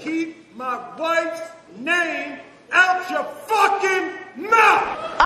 Keep my wife's